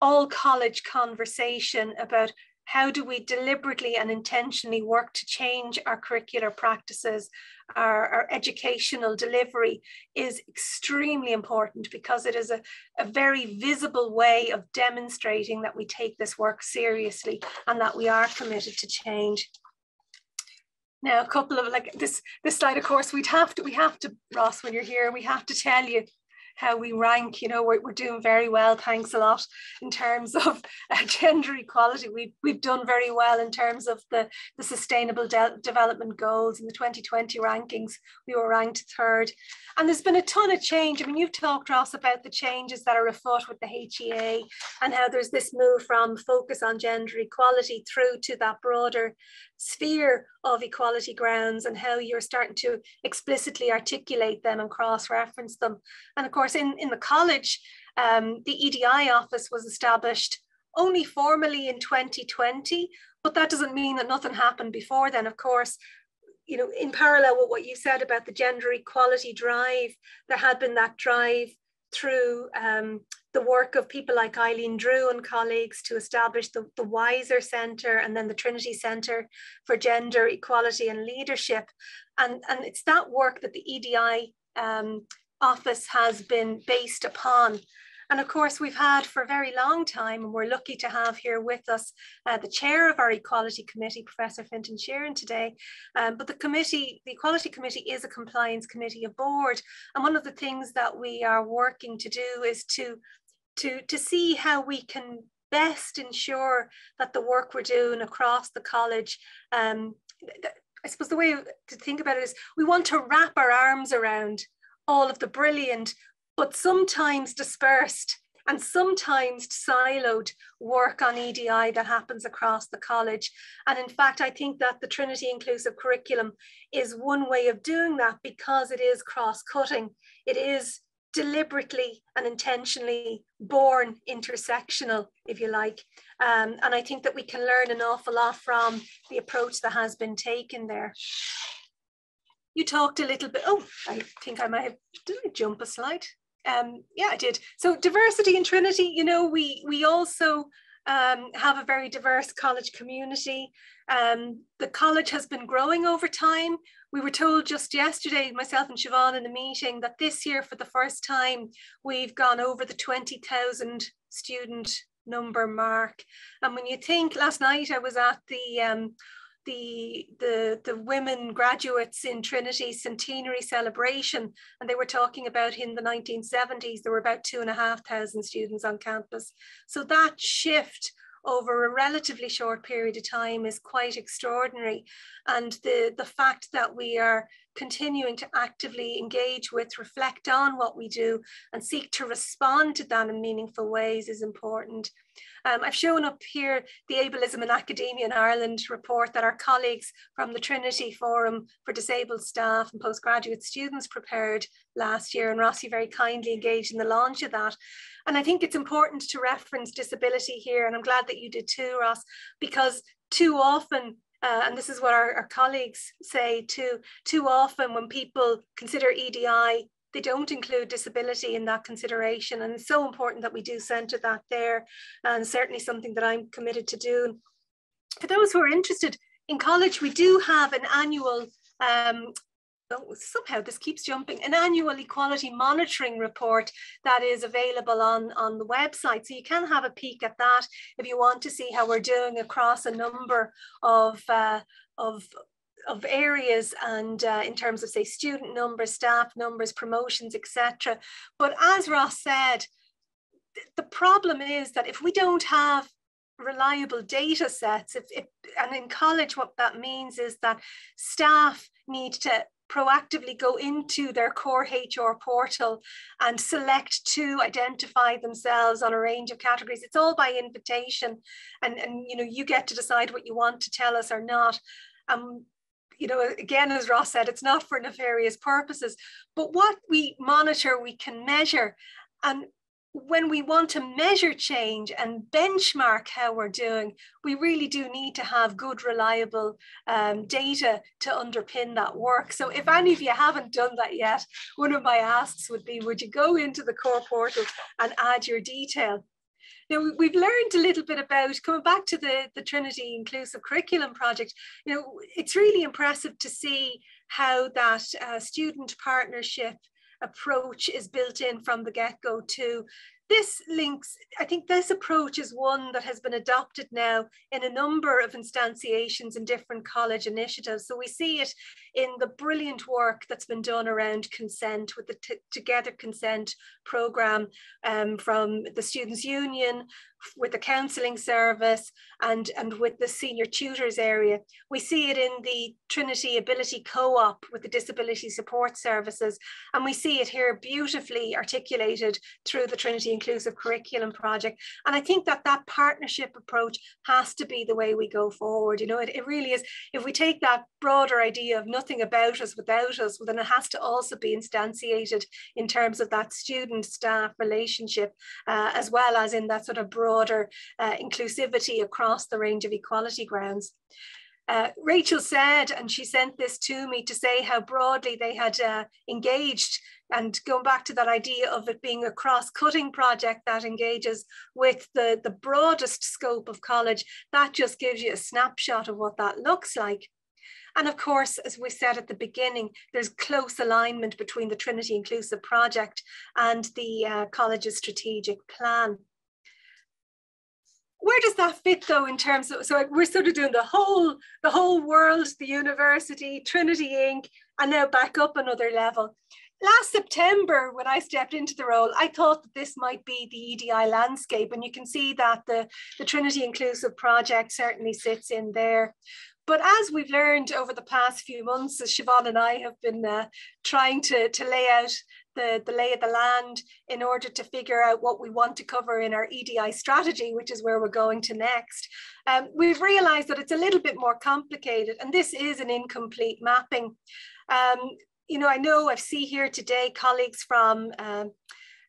all college conversation about how do we deliberately and intentionally work to change our curricular practices, our, our educational delivery is extremely important because it is a, a very visible way of demonstrating that we take this work seriously and that we are committed to change. Now, a couple of like this this slide, of course, we'd have to we have to Ross, when you're here, we have to tell you how we rank. You know, we're, we're doing very well, thanks a lot, in terms of uh, gender equality. We've, we've done very well in terms of the, the Sustainable De Development Goals in the 2020 rankings. We were ranked third. And there's been a ton of change. I mean, you've talked, Ross, about the changes that are afoot with the HEA and how there's this move from focus on gender equality through to that broader sphere of equality grounds and how you're starting to explicitly articulate them and cross-reference them. And of course, in, in the college, um, the EDI office was established only formally in 2020, but that doesn't mean that nothing happened before then. Of course, you know, in parallel with what you said about the gender equality drive, there had been that drive through um, the work of people like Eileen Drew and colleagues to establish the, the WiSER Centre and then the Trinity Centre for Gender Equality and Leadership. And, and it's that work that the EDI um, office has been based upon. And of course, we've had for a very long time, and we're lucky to have here with us uh, the chair of our Equality Committee, Professor Fintan Sheerin today. Um, but the committee, the Equality Committee is a compliance committee of board. And one of the things that we are working to do is to, to, to see how we can best ensure that the work we're doing across the college um, I suppose the way to think about it is we want to wrap our arms around all of the brilliant but sometimes dispersed and sometimes siloed work on EDI that happens across the college. And in fact, I think that the Trinity Inclusive Curriculum is one way of doing that because it is cross-cutting. It is deliberately and intentionally born intersectional, if you like. Um, and I think that we can learn an awful lot from the approach that has been taken there. You talked a little bit, oh, I think I might have, did I jump a slide? Um, yeah, I did. So diversity in Trinity, you know, we we also um, have a very diverse college community. Um, the college has been growing over time. We were told just yesterday, myself and Siobhan in a meeting, that this year, for the first time, we've gone over the 20,000 student number mark. And when you think, last night I was at the um, the, the, the women graduates in Trinity centenary celebration, and they were talking about in the 1970s, there were about two and a half thousand students on campus. So that shift over a relatively short period of time is quite extraordinary. And the, the fact that we are continuing to actively engage with, reflect on what we do, and seek to respond to that in meaningful ways is important. Um, I've shown up here the Ableism in Academia in Ireland report that our colleagues from the Trinity Forum for Disabled Staff and Postgraduate Students prepared last year, and Rossi very kindly engaged in the launch of that. And I think it's important to reference disability here, and I'm glad that you did too, Ross, because too often uh, and this is what our, our colleagues say too, too often when people consider EDI, they don't include disability in that consideration. And it's so important that we do centre that there, and certainly something that I'm committed to do. For those who are interested, in college, we do have an annual um, oh, somehow this keeps jumping, an annual equality monitoring report that is available on, on the website. So you can have a peek at that if you want to see how we're doing across a number of, uh, of, of areas and uh, in terms of say student numbers, staff numbers, promotions, etc. But as Ross said, the problem is that if we don't have reliable data sets if, if and in college what that means is that staff need to proactively go into their core HR portal and select to identify themselves on a range of categories. It's all by invitation and, and you know, you get to decide what you want to tell us or not. Um, you know, again, as Ross said, it's not for nefarious purposes, but what we monitor, we can measure. And when we want to measure change and benchmark how we're doing, we really do need to have good, reliable um, data to underpin that work. So if any of you haven't done that yet, one of my asks would be, would you go into the core portal and add your detail? Now, we've learned a little bit about, coming back to the, the Trinity Inclusive Curriculum Project, you know, it's really impressive to see how that uh, student partnership approach is built in from the get-go to This links, I think this approach is one that has been adopted now in a number of instantiations in different college initiatives. So we see it in the brilliant work that's been done around consent with the Together Consent program um, from the Students' Union, with the counselling service and, and with the senior tutors area. We see it in the Trinity Ability Co-op with the disability support services. And we see it here beautifully articulated through the Trinity Inclusive Curriculum Project. And I think that that partnership approach has to be the way we go forward. You know, it, it really is, if we take that broader idea of nothing about us without us, well, then it has to also be instantiated in terms of that student staff relationship, uh, as well as in that sort of broader uh, inclusivity across the range of equality grounds. Uh, Rachel said, and she sent this to me to say how broadly they had uh, engaged and going back to that idea of it being a cross-cutting project that engages with the, the broadest scope of college, that just gives you a snapshot of what that looks like. And of course, as we said at the beginning, there's close alignment between the Trinity Inclusive Project and the uh, college's strategic plan. Where does that fit though in terms of so we're sort of doing the whole the whole world the university trinity inc and now back up another level. Last september when i stepped into the role i thought that this might be the edi landscape and you can see that the the trinity inclusive project certainly sits in there but as we've learned over the past few months, as Siobhan and I have been uh, trying to, to lay out the, the lay of the land in order to figure out what we want to cover in our EDI strategy, which is where we're going to next. Um, we've realized that it's a little bit more complicated and this is an incomplete mapping. Um, you know, I know I see here today colleagues from um,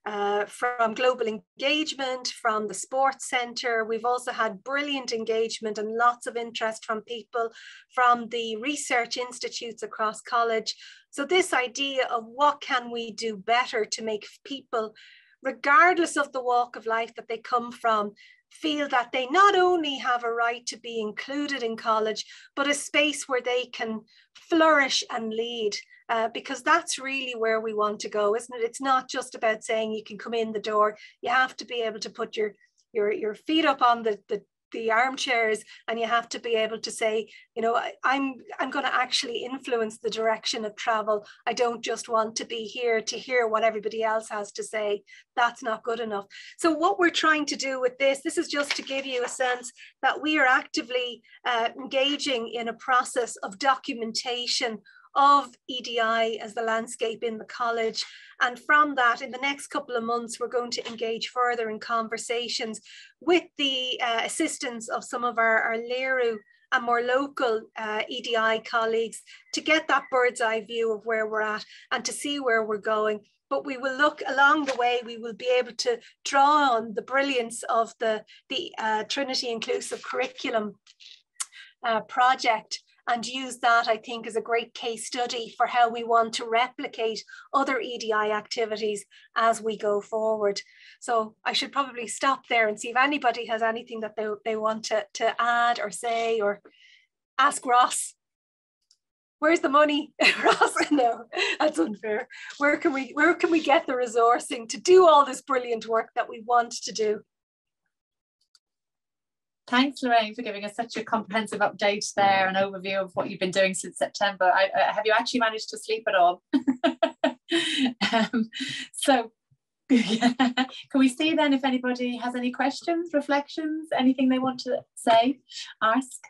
uh, from global engagement, from the sports centre. We've also had brilliant engagement and lots of interest from people from the research institutes across college. So this idea of what can we do better to make people, regardless of the walk of life that they come from, feel that they not only have a right to be included in college, but a space where they can flourish and lead. Uh, because that's really where we want to go, isn't it? It's not just about saying you can come in the door. You have to be able to put your your, your feet up on the, the, the armchairs and you have to be able to say you know I, i'm i'm going to actually influence the direction of travel. I don't just want to be here to hear what everybody else has to say. That's not good enough. So what we're trying to do with this this is just to give you a sense that we are actively uh, engaging in a process of documentation of EDI as the landscape in the college. And from that, in the next couple of months, we're going to engage further in conversations with the uh, assistance of some of our, our LERU and more local uh, EDI colleagues to get that bird's eye view of where we're at and to see where we're going. But we will look along the way, we will be able to draw on the brilliance of the, the uh, Trinity Inclusive Curriculum uh, project and use that, I think, as a great case study for how we want to replicate other EDI activities as we go forward. So I should probably stop there and see if anybody has anything that they, they want to, to add or say or ask Ross. Where's the money, Ross? no, that's unfair. Where can we where can we get the resourcing to do all this brilliant work that we want to do? Thanks, Lorraine, for giving us such a comprehensive update there and overview of what you've been doing since September. I, uh, have you actually managed to sleep at all? um, so, yeah. can we see then if anybody has any questions, reflections, anything they want to say, ask?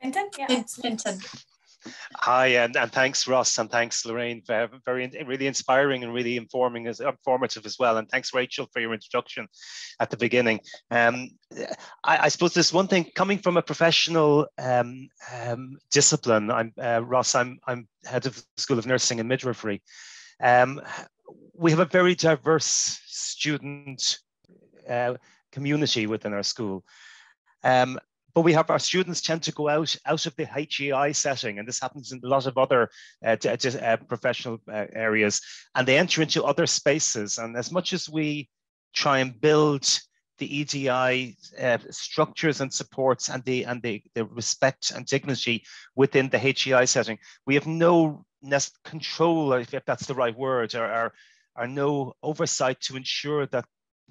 Fintan, yeah. Fintan. Hi, and, and thanks, Ross, and thanks, Lorraine. Very, very really inspiring and really informing as informative as well. And thanks, Rachel, for your introduction at the beginning. Um, I, I suppose there's one thing coming from a professional um, um, discipline. I'm uh, Ross. I'm I'm head of the School of Nursing and Midwifery. Um, we have a very diverse student uh, community within our school. Um, but we have our students tend to go out out of the HEI setting, and this happens in a lot of other uh, uh, professional uh, areas, and they enter into other spaces. And as much as we try and build the EDI uh, structures and supports and the and the, the respect and dignity within the HEI setting, we have no control, if, that's the right word, or, or, or no oversight to ensure that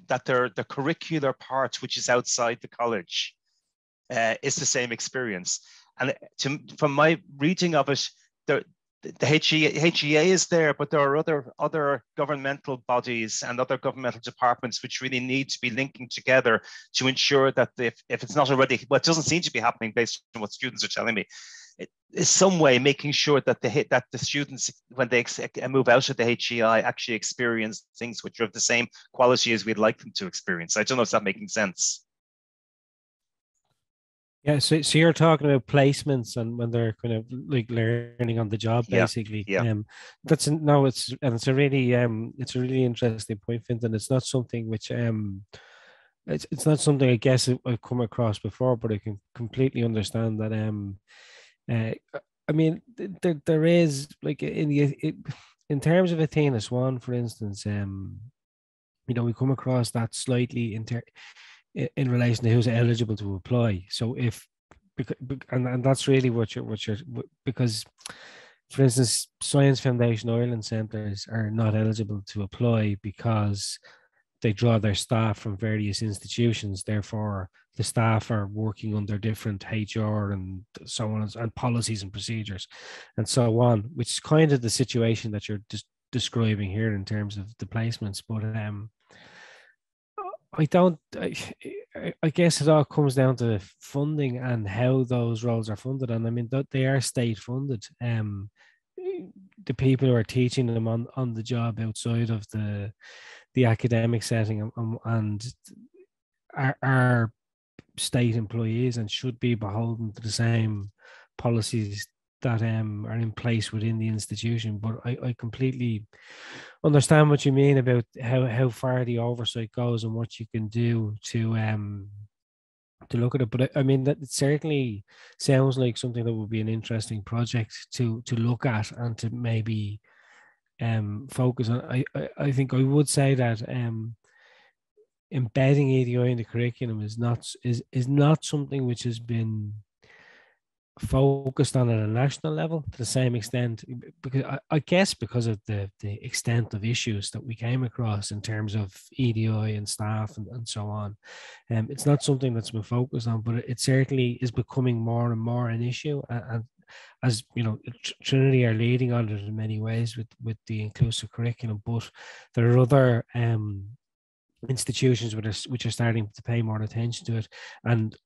that the curricular part, which is outside the college, uh, is the same experience. And to, from my reading of it, the, the HEA, HEA is there, but there are other other governmental bodies and other governmental departments which really need to be linking together to ensure that if, if it's not already, well, it doesn't seem to be happening based on what students are telling me, it is some way making sure that the that the students when they move out of the HEI actually experience things which are of the same quality as we'd like them to experience. I don't know if that's making sense. Yeah, so, so you're talking about placements and when they're kind of like learning on the job, basically. Yeah. yeah. Um, that's no, it's and it's a really um, it's a really interesting point, Fintan. It's not something which um, it's it's not something I guess I've come across before, but I can completely understand that. Um, uh, I mean, there there is like in the it, in terms of Athena Swan, for instance, um, you know, we come across that slightly inter in relation to who's eligible to apply. So if and, and that's really what you're what you're because for instance science foundation Ireland centres are not eligible to apply because they draw their staff from various institutions therefore the staff are working under different hr and so on and policies and procedures and so on which is kind of the situation that you're just describing here in terms of the placements but um I don't. I, I, guess it all comes down to funding and how those roles are funded, and I mean they are state funded. Um, the people who are teaching them on, on the job outside of the the academic setting and, and are, are state employees and should be beholden to the same policies that um, are in place within the institution. But I, I completely understand what you mean about how, how far the oversight goes and what you can do to um to look at it. But I, I mean that certainly sounds like something that would be an interesting project to to look at and to maybe um focus on. I, I, I think I would say that um embedding EDI in the curriculum is not is is not something which has been focused on at a national level to the same extent because I, I, guess because of the the extent of issues that we came across in terms of EDI and staff and, and so on um, it's not something that's been focused on but it certainly is becoming more and more an issue and, and as you know Trinity are leading on it in many ways with with the inclusive curriculum but there are other um, institutions which are, which are starting to pay more attention to it. And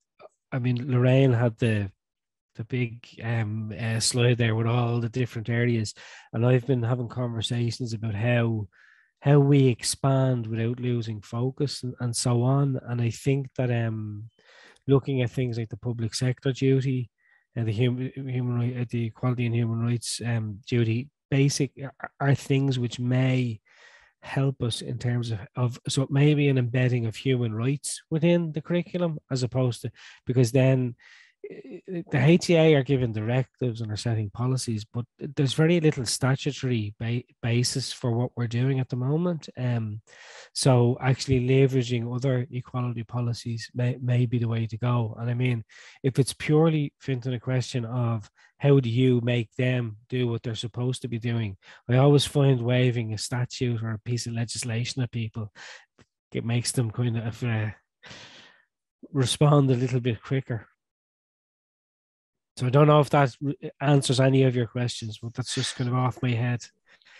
I mean Lorraine had the the big um, uh, slide there with all the different areas, and I've been having conversations about how how we expand without losing focus and, and so on. And I think that um, looking at things like the public sector duty and the human human uh, the equality and human rights um, duty, basic are, are things which may help us in terms of, of so maybe an embedding of human rights within the curriculum as opposed to because then the HEA are giving directives and are setting policies, but there's very little statutory ba- basis for what we're doing at the moment. Um, so actually leveraging other equality policies may, may be the way to go. And I mean, if it's purely, Fintan, a question of how do you make them do what they're supposed to be doing, I always find waving a statute or a piece of legislation at people, it makes them kind of uh, respond a little bit quicker. So I don't know if that answers any of your questions, but that's just kind of off my head.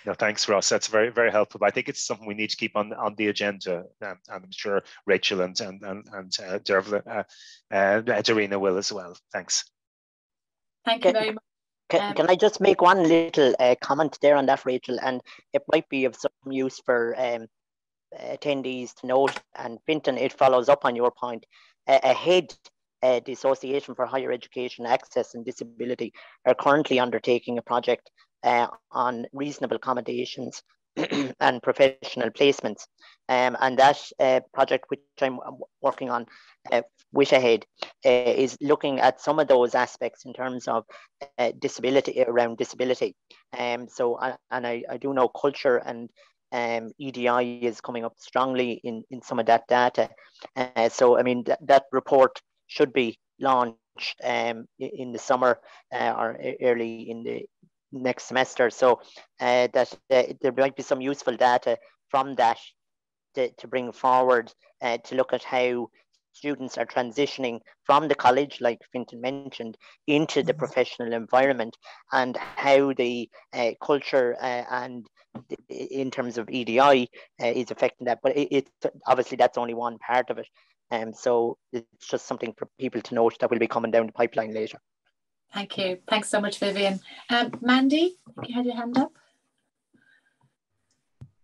No, thanks, Ross. That's very, very helpful. But I think it's something we need to keep on on the agenda, um, and I'm sure Rachel and and and, and uh, Dervla, uh, uh, Darina will as well. Thanks. Thank you very much. Can, um, can I just make one little uh, comment there on that, Rachel? And it might be of some use for um, attendees to note. And Fintan, it follows up on your point. Uh, ahead uh, the Association for Higher Education Access and Disability are currently undertaking a project uh, on reasonable accommodations and professional placements. Um, and that uh, project, which I'm working on, uh, Wish Ahead, uh, is looking at some of those aspects in terms of uh, disability, around disability. Um, so, and I, I do know culture and um, EDI is coming up strongly in, in some of that data. Uh, so, I mean, th- that report should be launched um, in the summer uh, or early in the next semester. So uh, that uh, there might be some useful data from that to, to bring forward uh, to look at how students are transitioning from the college, like Fintan mentioned, into the mm-hmm. professional environment and how the uh, culture uh, and in terms of EDI uh, is affecting that. But it, it, obviously that's only one part of it. Um, so it's just something for people to note that will be coming down the pipeline later. Thank you. Thanks so much, Vivian. Um, Mandy, you had your hand up.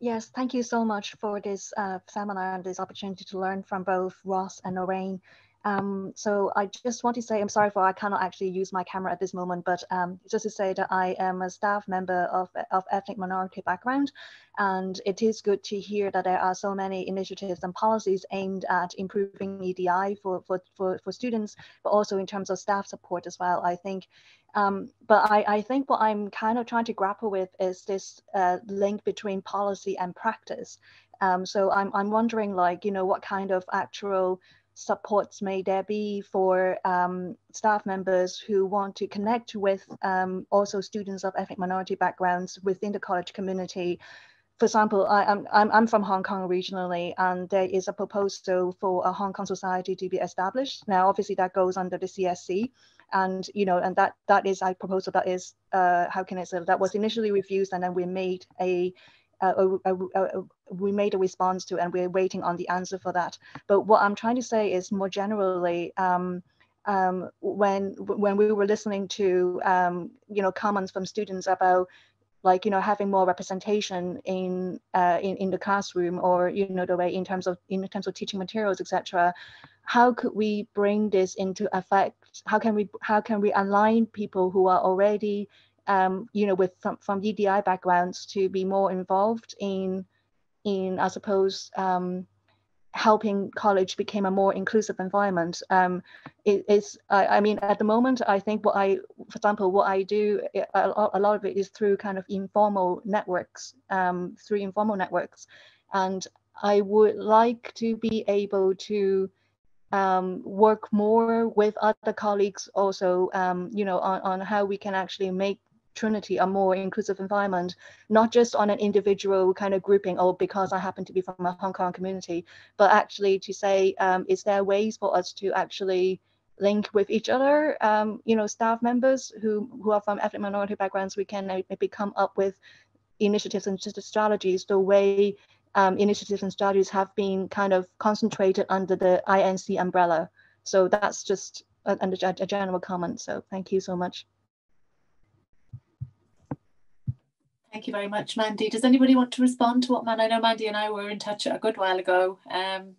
Yes, thank you so much for this uh, seminar and this opportunity to learn from both Ross and Lorraine. Um, so I just want to say, I'm sorry for I cannot actually use my camera at this moment, but um, just to say that I am a staff member of, of ethnic minority background, and it is good to hear that there are so many initiatives and policies aimed at improving EDI for, for, for, for students, but also in terms of staff support as well. I think um, but I, I, think what I'm kind of trying to grapple with is this uh, link between policy and practice. Um, so I'm, I'm wondering like, you know, what kind of actual supports may there be for um, staff members who want to connect with um, also students of ethnic minority backgrounds within the college community? For example, I, am I'm, I'm from Hong Kong originally, and there is a proposal for a Hong Kong society to be established. Now, obviously, that goes under the CSC, and you know, and that that is a proposal that is uh, how can I say that was initially refused, and then we made a uh, uh, uh, we made a response to, and we're waiting on the answer for that. But what I'm trying to say is more generally, um, um, when when we were listening to um, you know comments from students about like you know having more representation in uh, in in the classroom or you know the way in terms of in terms of teaching materials etc how could we bring this into effect how can we how can we align people who are already um, you know, with from, from EDI backgrounds to be more involved in, in I suppose, um, helping college become a more inclusive environment. Um, it, it's, I, I, mean, at the moment, I think what I, for example, what I do, a, a lot of it is through kind of informal networks, um, through informal networks. And I would like to be able to um, work more with other colleagues also, um, you know, on, on how we can actually make Trinity a more inclusive environment, not just on an individual kind of grouping, or because I happen to be from a Hong Kong community, but actually to say, um, is there ways for us to actually link with each other, um, you know, staff members who, who are from ethnic minority backgrounds, we can maybe come up with initiatives and strategies the way um, initiatives and strategies have been kind of concentrated under the INC umbrella. So that's just a, a general comment. So thank you so much. Thank you very much, Mandy. Does anybody want to respond to what man? I know Mandy and I were in touch a good while ago. Um,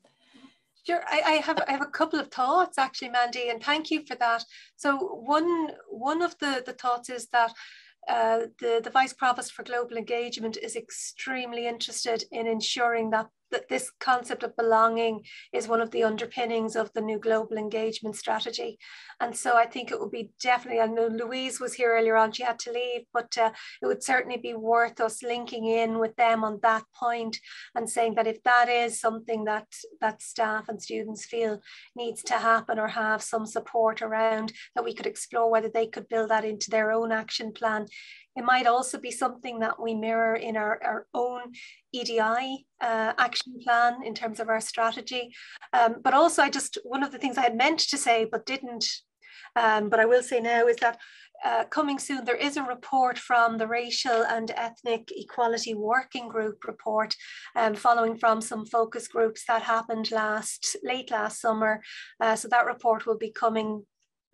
Sure, I, I, have I have a couple of thoughts actually, Mandy, and thank you for that. So one one of the the thoughts is that uh, the, the Vice Provost for Global Engagement is extremely interested in ensuring that that this concept of belonging is one of the underpinnings of the new global engagement strategy. And so I think it would be definitely, I know Louise was here earlier on, she had to leave, but uh, it would certainly be worth us linking in with them on that point and saying that if that is something that, that staff and students feel needs to happen or have some support around, that we could explore whether they could build that into their own action plan it might also be something that we mirror in our, our own EDI uh, action plan in terms of our strategy. Um, but also, I just, one of the things I had meant to say but didn't, um, but I will say now is that uh, coming soon, there is a report from the Racial and Ethnic Equality Working Group report, um, following from some focus groups that happened last late last summer. Uh, so that report will be coming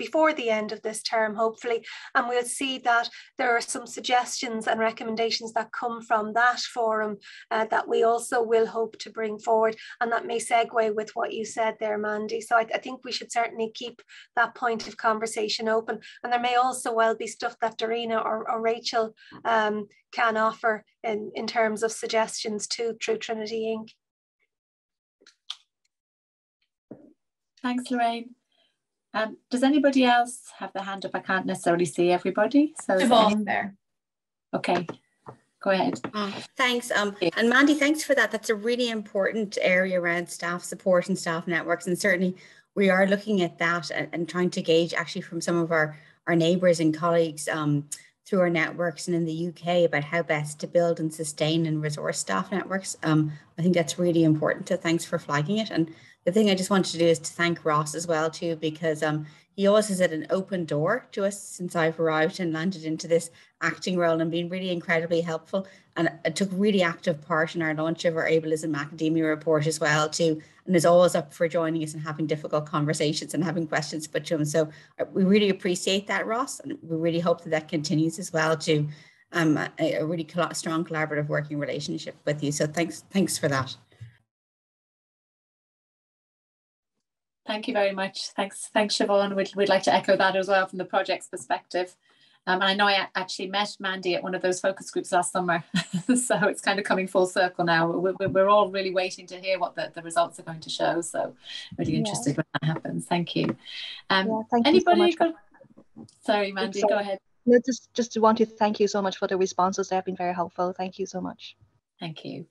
before the end of this term, hopefully. And we'll see that there are some suggestions and recommendations that come from that forum uh, that we also will hope to bring forward. And that may segue with what you said there, Mandy. So I, I think we should certainly keep that point of conversation open. And there may also well be stuff that Dorina or, or Rachel um, can offer in, in terms of suggestions to True Trinity Inc. Thanks, Lorraine. Um, does anybody else have their hand up? I can't necessarily see everybody. So Siobhan there. Okay, go ahead. Oh, thanks. Um, and Mandy, thanks for that. That's a really important area around staff support and staff networks. And certainly we are looking at that and, and trying to gauge actually from some of our, our neighbours and colleagues um, through our networks and in the UK about how best to build and sustain and resource staff networks. Um, I think that's really important. So thanks for flagging it. And the thing I just wanted to do is to thank Ross as well too, because um, he always has had an open door to us since I've arrived and landed into this acting role and been really incredibly helpful. And took really active part in our launch of our ableism academia report as well too, and is always up for joining us and having difficult conversations and having questions put to him. So uh, we really appreciate that, Ross, and we really hope that that continues as well to um, a, a really strong collaborative working relationship with you. So thanks, thanks for that. Thank you very much. Thanks, thanks, Siobhan. We'd, we'd like to echo that as well from the project's perspective. Um, and I know I actually met Mandy at one of those focus groups last summer. so it's kind of coming full circle now. We're, we're all really waiting to hear what the, the results are going to show. So really interested yeah. when that happens. Thank you. Um, yeah, thank anybody you so got... Sorry, Mandy, sorry. go ahead. No, just, just want to thank you so much for the responses. They have been very helpful. Thank you so much. Thank you.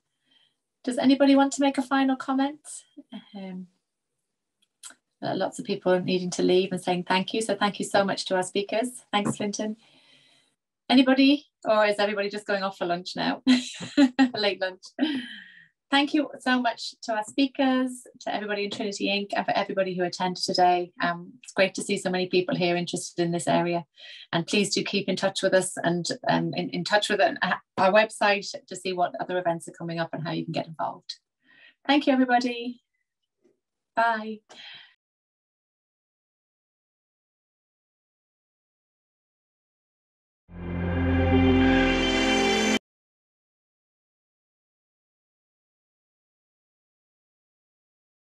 Does anybody want to make a final comment? Um, uh, lots of people needing to leave and saying thank you. So thank you so much to our speakers. Thanks, Clinton. Anybody, or is everybody just going off for lunch now? Late lunch. Thank you so much to our speakers, to everybody in Trinity Inc., and for everybody who attended today. Um, it's great to see so many people here interested in this area. And please do keep in touch with us and um, in, in touch with our website to see what other events are coming up and how you can get involved. Thank you, everybody. Bye.